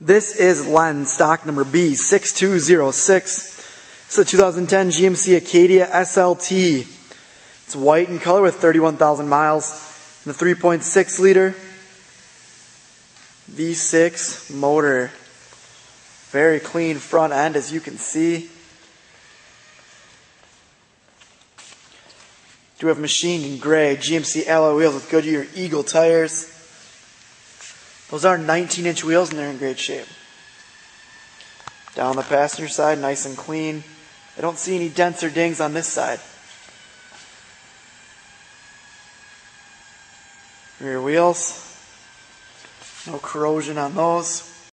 This is Lenz stock number B6206. It's a 2010 GMC Acadia SLT. It's white in color with 31,000 miles and a 3.6 liter V6 motor. Very clean front end as you can see. Do have machined in gray GMC alloy wheels with Goodyear Eagle tires. Those are 19 inch wheels and they're in great shape. Down the passenger side, nice and clean. I don't see any dents or dings on this side. Rear wheels, no corrosion on those.